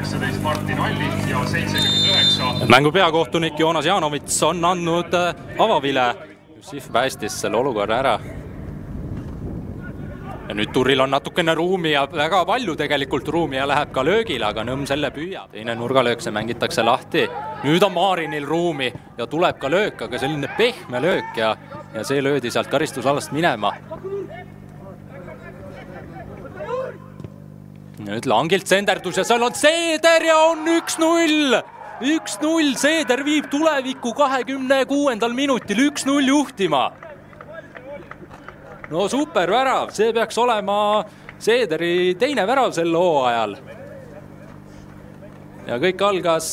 kaheksateist Martin Allik ja seitsekümmend üheksa mängu peakohtunik Joonas Jaanovits on andnud äh, avavile. Jussif päästis selle olukorra ära. ja nüüd Turil on natukene ruumi ja väga palju tegelikult ruumi ja läheb ka löögile, aga Nõmm selle püüab. teine nurgalöök, see mängitakse lahti. nüüd on Maarinil ruumi ja tuleb ka löök, aga selline pehme löök ja, ja see löödi sealt karistusalast minema. Nüüd langilt senderdus ja seal on Seeder ja on üks-null üks-null, Seeder viib tulevikku kahekümne kuuendal minutil üks-null juhtima. no super värav, see peaks olema Seederi teine värav sel hooajal. ja kõik algas,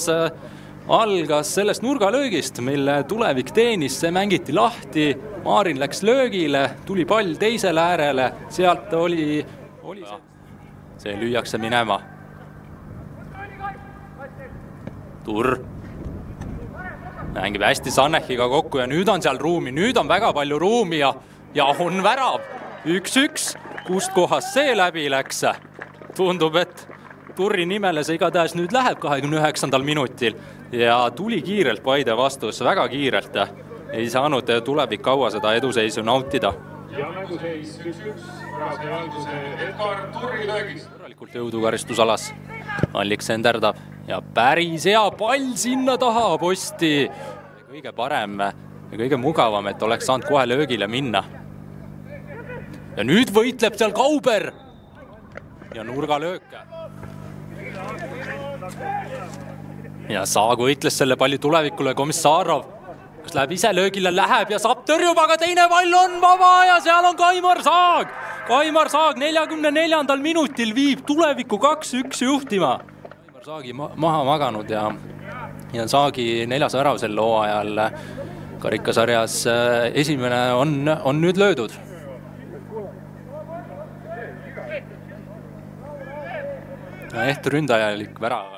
algas sellest nurgalöögist, mille tulevik teenis, see mängiti lahti. Maarin läks löögile, tuli pall teisele äärele, sealt oli, oli see, see lüüakse minema Turr mängib hästi Sannechiga kokku ja nüüd on seal ruumi, nüüd on väga palju ruumi ja, ja on värav. üks-üks, kust kohast see läbi läks? tundub, et Turri nimele see igatahes nüüd läheb kahekümne üheksandal minutil ja tuli kiirelt Paide vastus, väga kiirelt. ei saanud tulevik kaua seda eduseisu nautida. Ja mänguseis üks-üks, pärast alguse Edgar Turri löögist. korralikult jõudu karistusalas. Allik senderdab ja päris hea pall sinna taha posti. kõige parem ja kõige mugavam, et oleks saanud kohe löögile minna. ja nüüd võitleb seal Kauber ja nurgalöök. ja Saag võitles selle palli tulevikule, Komissarov kas läheb ise löögile, läheb ja saab tõrjub, aga teine pall on vaba ja seal on Kaimar Saag. Kaimar Saag neljakümne neljandal minutil viib tuleviku kaks-üks juhtima. Kaimar Saagi ma maha maganud ja, ja Saagi neljas värav sel hooajal karikasarjas esimene on, on nüüd löödud. Eht ründajalik värav.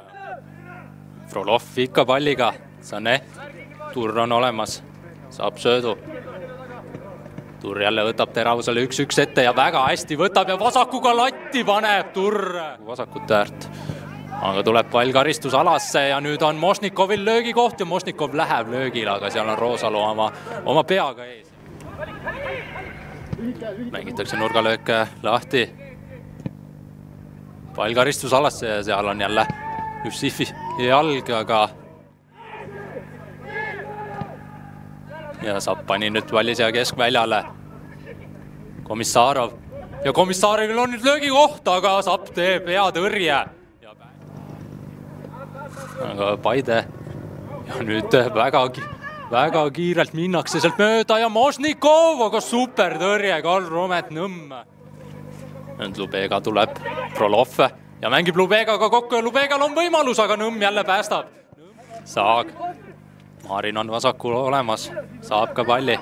Frolov ikka palliga, Sanet Turr on olemas, saab söödu. Turr jälle võtab teravusele üks-üks ette ja väga hästi võtab ja vasakuga latti paneb Turr vasakut äärt. aga tuleb pall karistusalasse ja nüüd on Mošnikovil löögikoht ja Mošnikov läheb löögile, aga seal on Roosalu oma, oma peaga ees. mängitakse nurgalööke lahti. pall karistusalasse ja seal on jälle Jussifi jalg, aga ja Sapp pani nüüd palli siia keskväljale. Komissarov ja Komissaril on nüüd löögikoht, aga Sapp teeb hea tõrje. aga Paide ja nüüd väga, väga kiirelt minnakse sealt mööda ja Mošnikov, aga super tõrje, Karl Romet Nõmm. nüüd Lubega tuleb Frolov ja mängib Lubegaga kokku ja Lubegal on võimalus, aga Nõmm jälle päästab. Saag Maarin on vasakul olemas, saab ka palli.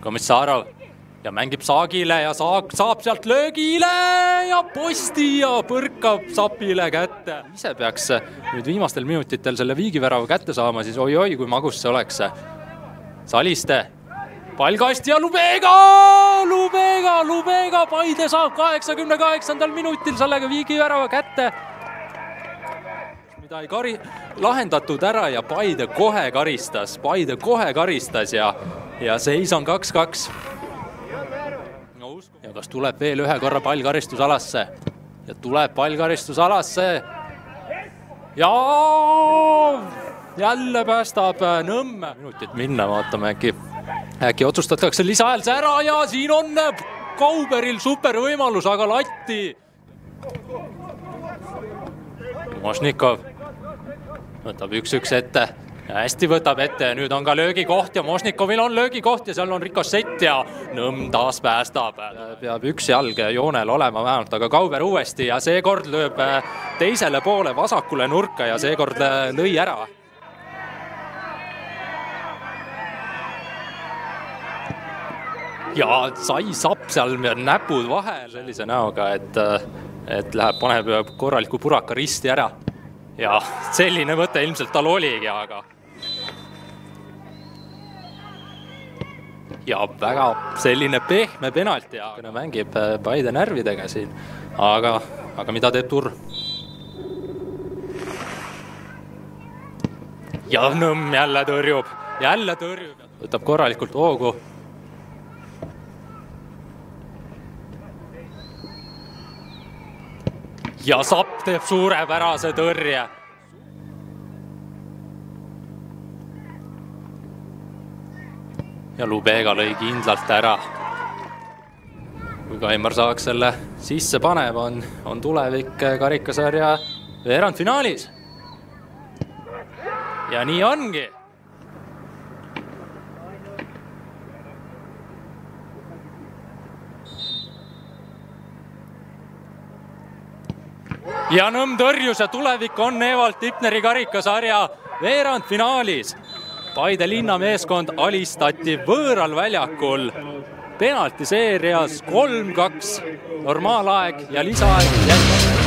Komissarov ja mängib Saagile ja Saag saab sealt löögile ja posti ja põrkab Sapile kätte. ise peaks nüüd viimastel minutitel selle viigivärava kätte saama, siis oi-oi, kui magus see oleks. Saliste, pall kasti ja Lubega, Lubega, Lubega, Paide saab kaheksakümne kaheksandal minutil sellega viigivärava kätte mida ei kari-, lahendatud ära ja Paide kohe karistas, Paide kohe karistas ja, ja seis on kaks-kaks. ja kas tuleb veel ühe korra pall karistusalasse ja tuleb pall karistusalasse. ja jälle päästab Nõmm. minutit minna, vaatame äkki, äkki otsustatakse lisaajal see ära ja siin on Kauberil supervõimalus, aga latti. Mošnikov võtab üks-üks ette hästi võtab ette ja nüüd on ka löögikoht ja Mošnikovil on löögikoht ja seal on rikossett ja Nõmm taas päästab. peab üks jalg joonel olema vähemalt, aga Kauber uuesti ja seekord lööb teisele poole vasakule nurka ja seekord lõi ära. ja sai sapp seal näpud vahel sellise näoga, et, et läheb, paneb korraliku puraka risti ära ja selline mõte ilmselt tal oligi, aga ja väga selline pehme penalti ja mängib Paide närvidega siin, aga aga mida teeb Turr? ja Nõmm jälle tõrjub, jälle tõrjub, võtab korralikult hoogu. Ja Sapp teeb suurepärase tõrje ja Lubega lõi kindlalt ära. kui Kaimar saaks selle sisse paneb, on, on tulevik karikasarja veerandfinaalis. ja nii ongi. Ja Nõmm tõrjus ja tulevik on Evald Tipneri karikasarja veerandfinaalis. Paide linnameeskond alistati võõral väljakul. Penaltiseerias kolm-kaks, normaalaeg ja lisaaeg jätkub.